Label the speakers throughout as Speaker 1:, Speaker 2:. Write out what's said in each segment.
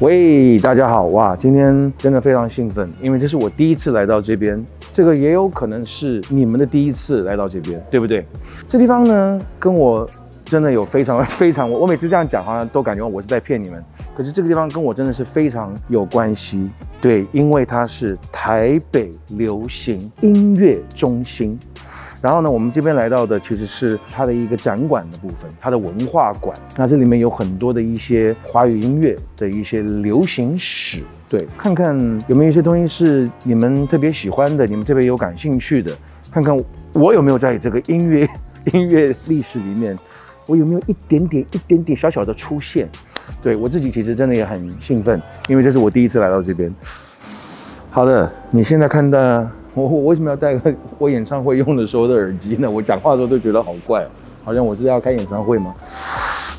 Speaker 1: 喂，大家好哇！今天真的非常兴奋，因为这是我第一次来到这边，这个也有可能是你们的第一次来到这边，对不对？这地方呢，跟我真的有非常非常，我我每次这样讲，好像都感觉我是在骗你们。可是这个地方跟我真的是非常有关系，对，因为它是台北流行音乐中心。然后呢，我们这边来到的其实是它的一个展馆的部分，它的文化馆。那这里面有很多的一些华语音乐的一些流行史，对，看看有没有一些东西是你们特别喜欢的，你们特别有感兴趣的，看看我有没有在这个音乐音乐历史里面，我有没有一点点一点点小小的出现。对我自己其实真的也很兴奋，因为这是我第一次来到这边。好的，你现在看到。我我为什么要戴个 我演唱会用的时候的耳机呢？我讲话的时候都觉得好怪，哦好像我是要开演唱会吗？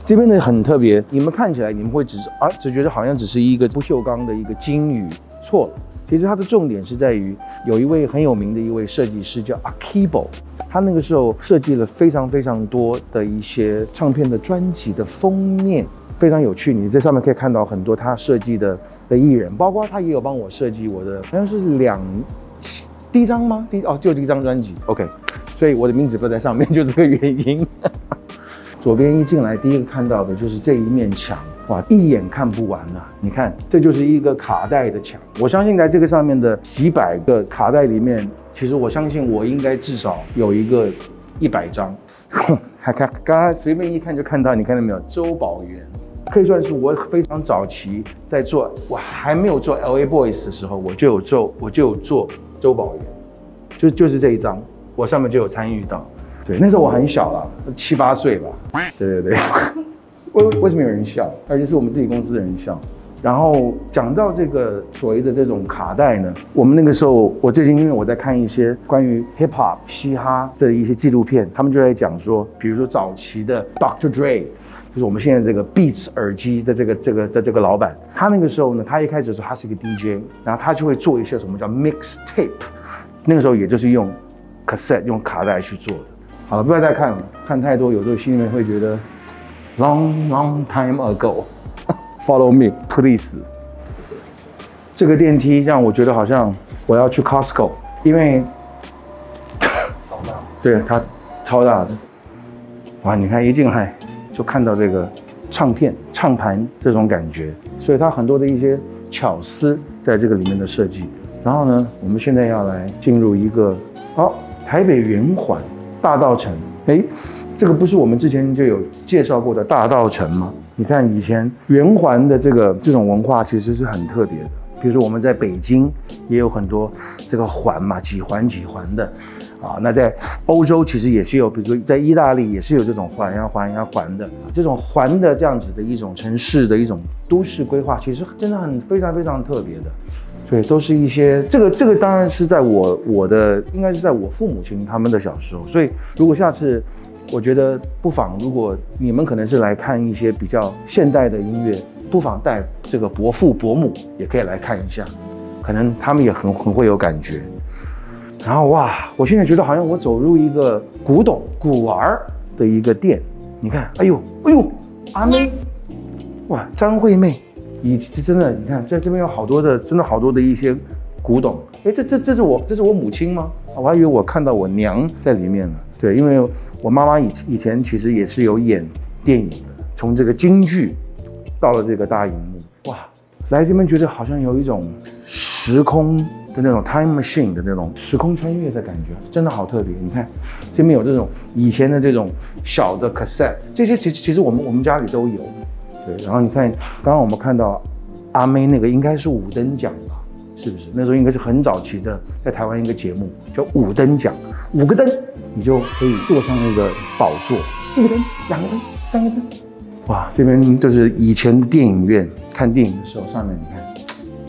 Speaker 1: 这边的很特别，你们看起来你们会只是啊，只觉得好像只是一个不锈钢的一个金鱼，错了。其实它的重点是在于有一位很有名的一位设计师叫 Akibo，他那个时候设计了非常非常多的一些唱片的专辑的封面，非常有趣。你在上面可以看到很多他设计的的艺人，包括他也有帮我设计我的，好像是两。第一张吗？第哦，就第一张专辑，OK。所以我的名字不在上面，就这个原因。左边一进来，第一个看到的就是这一面墙，哇，一眼看不完啊！你看，这就是一个卡带的墙。我相信在这个上面的几百个卡带里面，其实我相信我应该至少有一个一百张。还看，刚刚随便一看就看到，你看到没有？周宝源可以算是我非常早期在做，我还没有做 LA Boys 的时候，我就有做，我就有做。周宝源，就就是这一张，我上面就有参与到。对，那时候我很小了，七八岁吧。对对对。为为什么有人笑？而且是我们自己公司的人笑。然后讲到这个所谓的这种卡带呢，我们那个时候，我最近因为我在看一些关于 hip hop 嘻哈这一些纪录片，他们就在讲说，比如说早期的 Dr. Dre。就是我们现在这个 Beats 耳机的这个这个的这个老板，他那个时候呢，他一开始说他是一个 DJ，然后他就会做一些什么叫 mix tape，那个时候也就是用 cassette 用卡带去做的。好了，不要再看了，看太多有时候心里面会觉得 long long time ago，follow me please。这个电梯让我觉得好像我要去 Costco，因为
Speaker 2: 超大，
Speaker 1: 对它超大的，哇，你看一进来。就看到这个唱片、唱盘这种感觉，所以它很多的一些巧思在这个里面的设计。然后呢，我们现在要来进入一个哦，台北圆环大道城。哎，这个不是我们之前就有介绍过的大道城吗？你看以前圆环的这个这种文化其实是很特别的。比如说我们在北京也有很多这个环嘛，几环几环的。啊，那在欧洲其实也是有，比如说在意大利也是有这种环呀环呀环的，这种环的这样子的一种城市的一种都市规划，其实真的很非常非常特别的，对，都是一些这个这个当然是在我我的应该是在我父母亲他们的小时候，所以如果下次我觉得不妨，如果你们可能是来看一些比较现代的音乐，不妨带这个伯父伯母也可以来看一下，可能他们也很很会有感觉。然后哇，我现在觉得好像我走入一个古董古玩的一个店。你看，哎呦，哎呦，阿妹，哇，张惠妹，以这真的，你看在这边有好多的，真的好多的一些古董。哎，这这这是我，这是我母亲吗？我还以为我看到我娘在里面了。对，因为我妈妈以以前其实也是有演电影的，从这个京剧到了这个大荧幕，哇，来这边觉得好像有一种时空。的那种 time machine 的那种时空穿越的感觉，真的好特别。你看，这边有这种以前的这种小的 cassette，这些其实其实我们我们家里都有。对，然后你看，刚刚我们看到阿妹那个应该是五等奖吧？是不是？那时候应该是很早期的，在台湾一个节目叫五等奖，五个灯你就可以坐上那个宝座，一个灯、两个灯、三个灯。哇，这边就是以前的电影院看电影的时候，上面你看，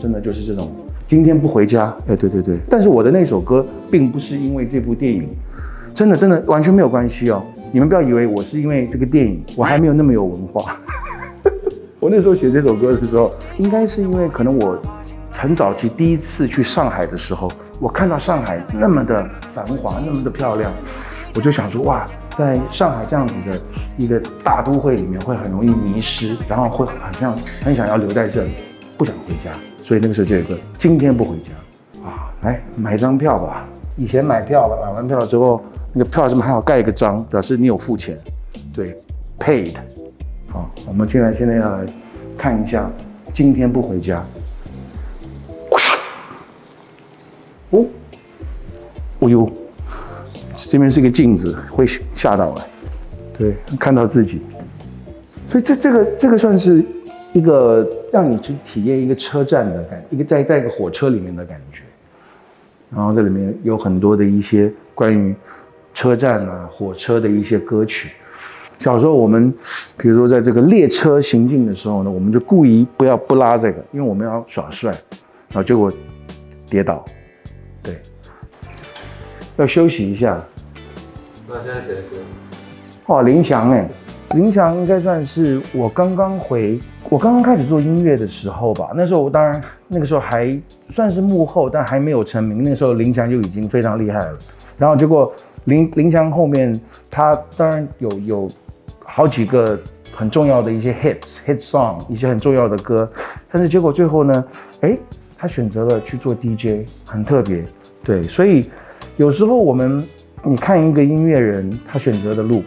Speaker 1: 真的就是这种。今天不回家，哎，对对对，但是我的那首歌并不是因为这部电影，真的真的完全没有关系哦。你们不要以为我是因为这个电影，我还没有那么有文化。我那时候写这首歌的时候，应该是因为可能我很早期第一次去上海的时候，我看到上海那么的繁华，那么的漂亮，我就想说哇，在上海这样子的一个大都会里面会很容易迷失，然后会好像很想要留在这里。不想回家，所以那个时候就有个今天不回家啊，来买张票吧。以前买票了，买完票了之后，那个票上面还要盖一个章，表示你有付钱，对，paid。好，我们现在现在要来看一下今天不回家。哦，哦呦，这边是一个镜子，会吓到哎。对，看到自己，所以这这个这个算是一个让你去体验一个车站的感，一个在在一个火车里面的感觉。然后这里面有很多的一些关于车站啊、火车的一些歌曲。小时候我们，比如说在这个列车行进的时候呢，我们就故意不要不拉这个，因为我们要耍帅，然后结果跌倒，对，要休息一下。
Speaker 2: 那现在谁的歌？
Speaker 1: 哦，林翔哎，林翔应该算是我刚刚回，我刚刚开始做音乐的时候吧。那时候我当然那个时候还算是幕后，但还没有成名。那个时候林翔就已经非常厉害了。然后结果林林翔后面他当然有有好几个很重要的一些 hits hit song，一些很重要的歌。但是结果最后呢，哎，他选择了去做 DJ，很特别。对，所以有时候我们你看一个音乐人他选择的路。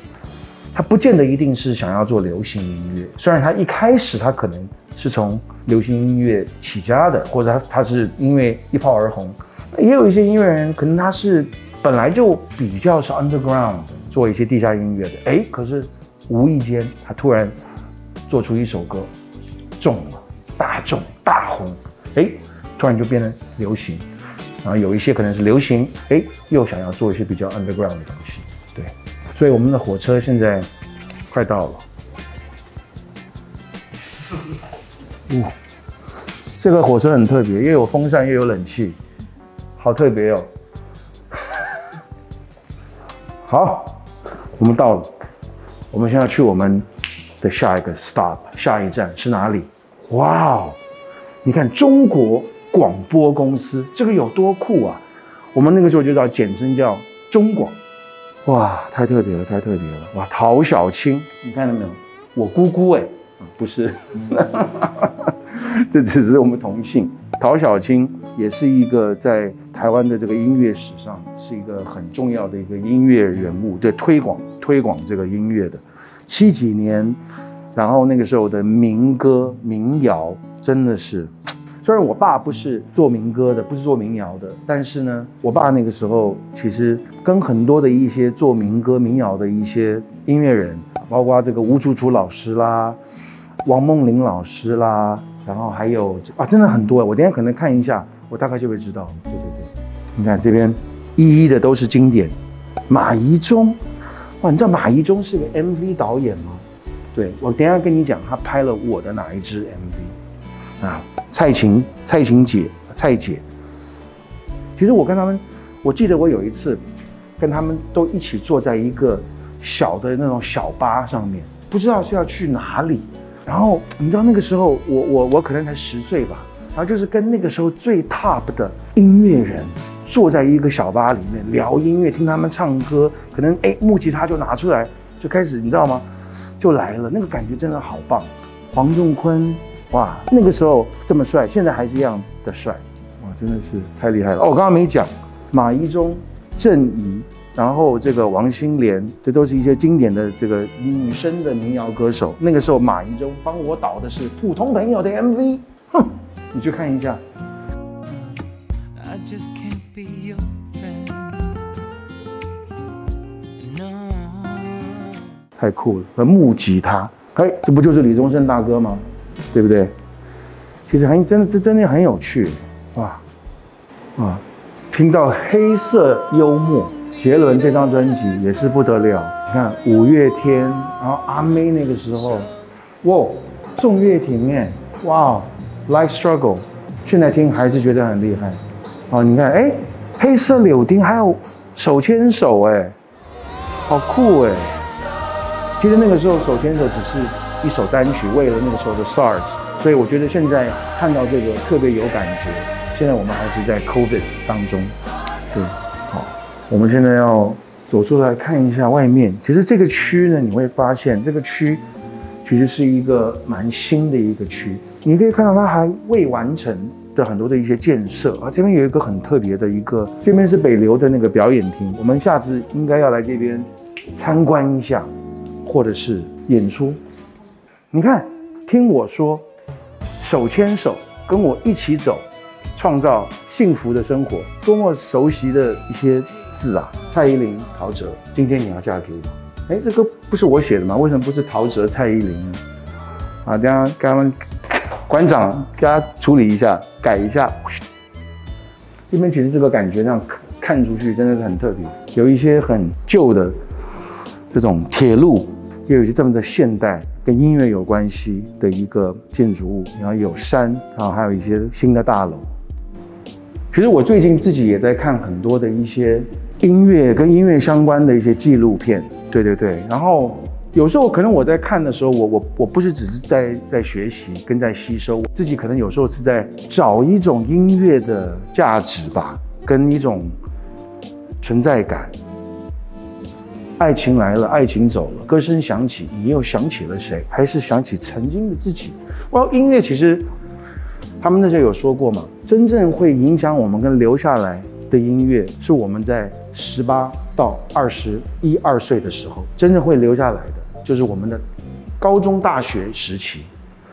Speaker 1: 他不见得一定是想要做流行音乐，虽然他一开始他可能是从流行音乐起家的，或者他他是因为一炮而红，也有一些音乐人可能他是本来就比较是 underground 做一些地下音乐的，哎，可是无意间他突然做出一首歌中了，大众大红，哎，突然就变成流行，然后有一些可能是流行，哎，又想要做一些比较 underground 的东西，对。所以我们的火车现在快到了。哇，这个火车很特别，又有风扇又有冷气，好特别哦。好，我们到了，我们现在去我们的下一个 stop，下一站是哪里？哇哦，你看中国广播公司，这个有多酷啊！我们那个时候就叫简称叫中广。哇，太特别了，太特别了！哇，陶小青，你看到没有？我姑姑哎，不是，这只是我们同姓。陶小青也是一个在台湾的这个音乐史上是一个很重要的一个音乐人物，对推广推广这个音乐的。七几年，然后那个时候的民歌民谣真的是。虽然我爸不是做民歌的，不是做民谣的，但是呢，我爸那个时候其实跟很多的一些做民歌民谣的一些音乐人，包括这个吴楚楚老师啦、王梦玲老师啦，然后还有啊，真的很多。我等下可能看一下，我大概就会知道。对对对，你看这边一一的都是经典。马宜中，哇，你知道马宜中是个 MV 导演吗？对我等下跟你讲，他拍了我的哪一支 MV 啊？蔡琴，蔡琴姐，蔡姐。其实我跟他们，我记得我有一次跟他们都一起坐在一个小的那种小巴上面，不知道是要去哪里。然后你知道那个时候，我我我可能才十岁吧，然后就是跟那个时候最 top 的音乐人坐在一个小巴里面聊音乐，听他们唱歌，可能哎木吉他就拿出来就开始，你知道吗？就来了，那个感觉真的好棒。黄仲坤。哇，那个时候这么帅，现在还是一样的帅，哇，真的是太厉害了。哦，我刚刚没讲，马一中、郑怡，然后这个王心莲，这都是一些经典的这个女生的民谣歌手。那个时候马一中帮我导的是《普通朋友》的 MV，哼，你去看一下。太酷了，和木吉他，哎，这不就是李宗盛大哥吗？对不对？其实很真的，这真的很有趣，哇，啊，听到黑色幽默，杰伦这张专辑也是不得了。你看五月天，然后阿妹那个时候，哇，宋岳庭哎，哇，Life Struggle，现在听还是觉得很厉害。哦，你看，哎，黑色柳丁还有手牵手哎，好酷哎。其实那个时候手牵手只是。一首单曲，为了那个时候的 SARS，所以我觉得现在看到这个特别有感觉。现在我们还是在 COVID 当中，对，好，我们现在要走出来看一下外面。其实这个区呢，你会发现这个区其实是一个蛮新的一个区。你可以看到它还未完成的很多的一些建设啊。这边有一个很特别的一个，这边是北流的那个表演厅，我们下次应该要来这边参观一下，或者是演出。你看，听我说，手牵手跟我一起走，创造幸福的生活，多么熟悉的一些字啊！蔡依林、陶喆，今天你要嫁给我。哎，这歌不是我写的吗？为什么不是陶喆、蔡依林呢？啊，等下跟他们馆长给他处理一下，改一下。这边其实这个感觉，这样看出去真的是很特别，有一些很旧的这种铁路，又有一些这么的现代。跟音乐有关系的一个建筑物，然后有山，然后还有一些新的大楼。其实我最近自己也在看很多的一些音乐跟音乐相关的一些纪录片，对对对。然后有时候可能我在看的时候，我我我不是只是在在学习跟在吸收，我自己可能有时候是在找一种音乐的价值吧，跟一种存在感。爱情来了，爱情走了，歌声响起，你又想起了谁？还是想起曾经的自己？哇，音乐其实，他们那时候有说过嘛，真正会影响我们跟留下来的音乐，是我们在十八到二十一二岁的时候，真正会留下来的，就是我们的高中、大学时期。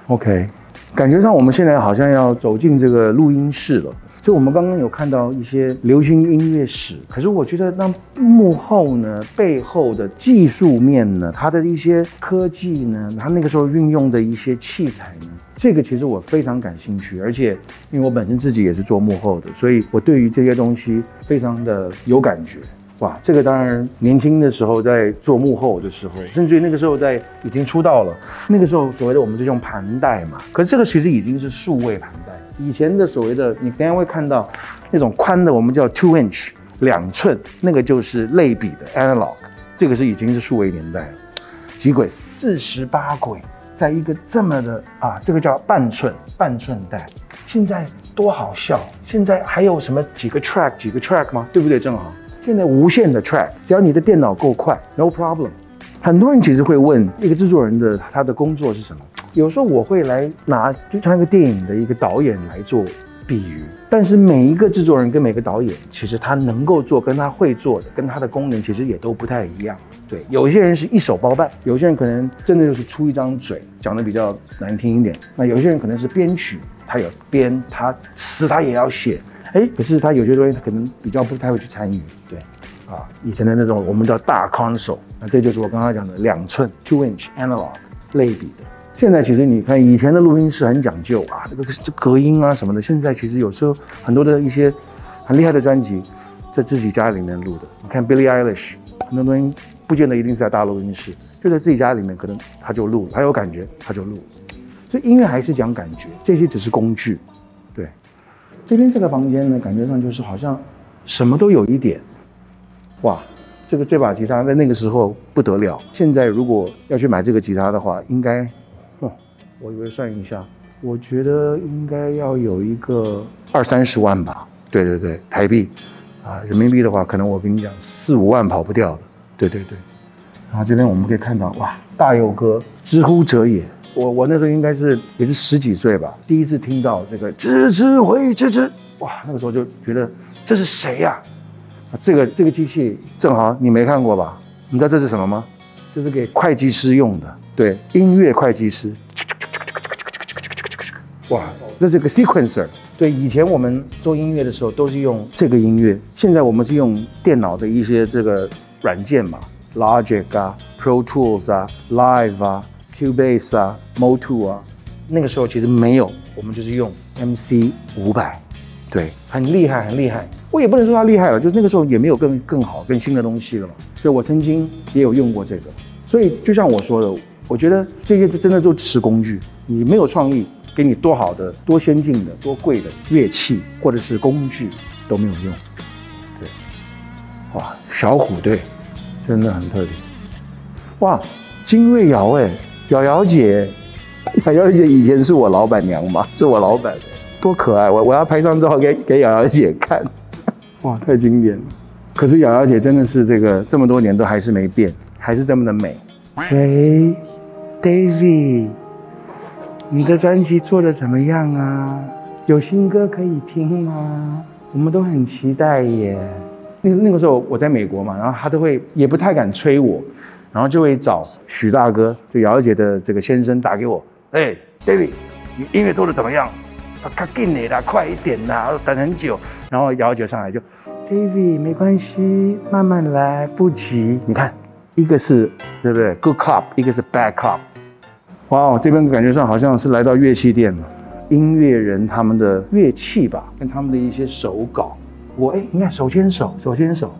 Speaker 1: OK，感觉上我们现在好像要走进这个录音室了。就我们刚刚有看到一些流行音乐史，可是我觉得那幕后呢，背后的技术面呢，它的一些科技呢，它那个时候运用的一些器材呢，这个其实我非常感兴趣，而且因为我本身自己也是做幕后的，所以我对于这些东西非常的有感觉。哇，这个当然年轻的时候在做幕后的时候，甚至于那个时候在已经出道了，那个时候所谓的我们就用盘带嘛，可是这个其实已经是数位盘带。以前的所谓的，你等下会看到那种宽的，我们叫 two inch 两寸，那个就是类比的 analog，这个是已经是数位年代了。几轨四十八轨，在一个这么的啊，这个叫半寸半寸带，现在多好笑！现在还有什么几个 track 几个 track 吗？对不对？正好现在无限的 track，只要你的电脑够快，no problem。很多人其实会问一个制作人的他的工作是什么？有时候我会来拿就像一个电影的一个导演来做比喻，但是每一个制作人跟每个导演，其实他能够做跟他会做的，跟他的功能其实也都不太一样。对，有一些人是一手包办，有些人可能真的就是出一张嘴，讲的比较难听一点。那有些人可能是编曲，他有编，他词他也要写，哎，可是他有些东西他可能比较不太会去参与。对，啊，以前的那种我们叫大 console，那这就是我刚刚讲的两寸 two inch analog 类比的。现在其实你看，以前的录音室很讲究啊，这个这隔音啊什么的。现在其实有时候很多的一些很厉害的专辑，在自己家里面录的。你看 Billie Eilish，很多东西不见得一定是在大录音室，就在自己家里面，可能他就录，他有感觉他就录。所以音乐还是讲感觉，这些只是工具。对，这边这个房间呢，感觉上就是好像什么都有一点。哇，这个这把吉他在那个时候不得了，现在如果要去买这个吉他的话，应该。我以为算一下，我觉得应该要有一个二三十万吧。对对对，台币，啊，人民币的话，可能我跟你讲四五万跑不掉的。对对对。然后这边我们可以看到，哇，大佑哥，知乎者也。我我那时候应该是也是十几岁吧，第一次听到这个知知会知之，哇，那个时候就觉得这是谁呀？这个这个机器正好你没看过吧？你知道这是什么吗？这是给会计师用的，对，音乐会计师。哇，这是个 sequencer。对，以前我们做音乐的时候都是用这个音乐，现在我们是用电脑的一些这个软件嘛，Logic 啊，Pro Tools 啊，Live 啊，Cubase 啊，Mo To 啊。那个时候其实没有，我们就是用 MC 五百，对，很厉害，很厉害。我也不能说它厉害了，就是那个时候也没有更更好、更新的东西了嘛。所以我曾经也有用过这个。所以就像我说的，我觉得这些真的都是工具，你没有创意。给你多好的、多先进的、多贵的乐器或者是工具都没有用。对，哇，小虎队真的很特别。哇，金瑞瑶哎，瑶瑶姐，瑶瑶姐以前是我老板娘嘛，是我老板，多可爱！我我要拍张照给给瑶瑶姐看。哇，太经典了。可是瑶瑶姐真的是这个这么多年都还是没变，还是这么的美。喂，David，你的专辑做的怎么样啊？有新歌可以听吗？我们都很期待耶。那那个时候我在美国嘛，然后他都会也不太敢催我，然后就会找许大哥，就瑶瑶姐的这个先生打给我，哎，David，你音乐做的怎么样？啊，快紧点啦，快一点啦，等很久。然后瑶瑶姐上来就，David，没关系，慢慢来，不急。你看，一个是对不对？Good cop，一个是 bad cop。哇哦，这边感觉上好像是来到乐器店了。音乐人他们的乐器吧，跟他们的一些手稿。我哎，你看手牵手，手牵手，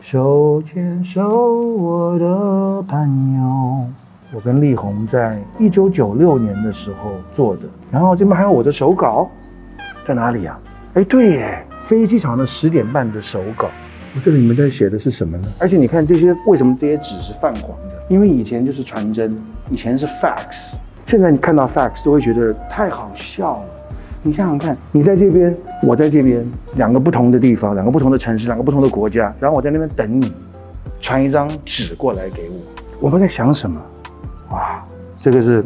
Speaker 1: 手牵手，我的朋友。我跟力宏在一九九六年的时候做的。然后这边还有我的手稿，在哪里啊？哎，对耶，飞机场的十点半的手稿。我这里面在写的是什么呢？而且你看这些，为什么这些纸是泛黄的？因为以前就是传真，以前是 fax。现在你看到 fax 都会觉得太好笑了。你想想看，你在这边，我在这边，两个不同的地方，两个不同的城市，两个不同的国家，然后我在那边等你，传一张纸过来给我。我们在想什么？哇，这个是，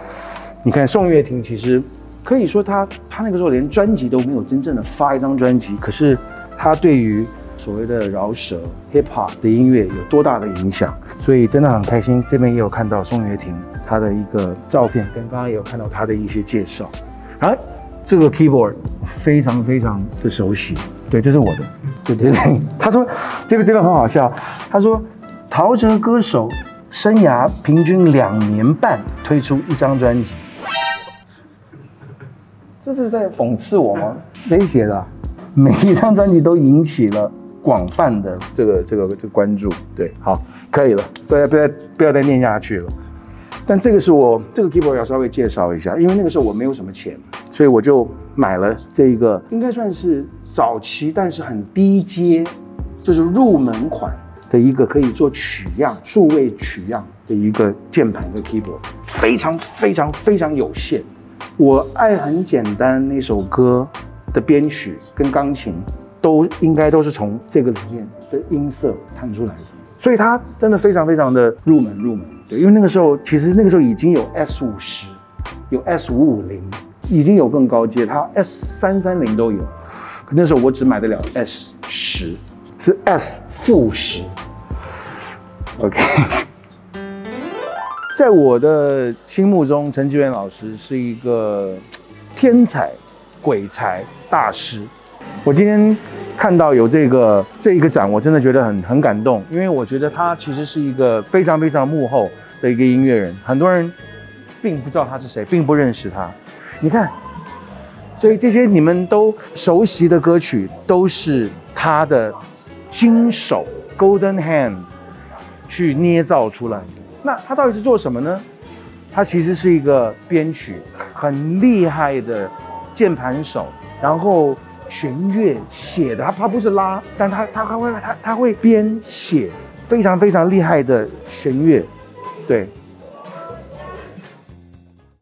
Speaker 1: 你看宋岳庭，其实可以说他他那个时候连专辑都没有真正的发一张专辑，可是他对于所谓的饶舌 hip hop 的音乐有多大的影响？所以真的很开心，这边也有看到宋岳庭他的一个照片，跟刚刚也有看到他的一些介绍。啊，这个 keyboard 非常非常的熟悉，对，这是我的，对对对。他说这个这个很好笑，他说陶喆歌手生涯平均两年半推出一张专辑，这是在讽刺我吗？谁写的？每一张专辑都引起了广泛的这个这个这个关注，对，好，可以了，不要不要不要再念下去了。但这个是我这个 keyboard 要稍微介绍一下，因为那个时候我没有什么钱，所以我就买了这一个，应该算是早期但是很低阶，就是入门款的一个可以做取样、数位取样的一个键盘的 keyboard，非常非常非常有限。我爱很简单那首歌的编曲跟钢琴都应该都是从这个里面的音色弹出来的，所以它真的非常非常的入门入门。对，因为那个时候其实那个时候已经有 S 五十，有 S 五五零，已经有更高阶，它 S 三三零都有。可那时候我只买得了 S 十，是 S 负十。OK，在我的心目中，陈志远老师是一个天才、鬼才大师。我今天看到有这个这一个展，我真的觉得很很感动，因为我觉得他其实是一个非常非常幕后的一个音乐人，很多人并不知道他是谁，并不认识他。你看，所以这些你们都熟悉的歌曲，都是他的金手 （Golden Hand） 去捏造出来。那他到底是做什么呢？他其实是一个编曲很厉害的键盘手，然后。弦乐写的，他他不是拉，但他他他会他他会编写非常非常厉害的弦乐，对，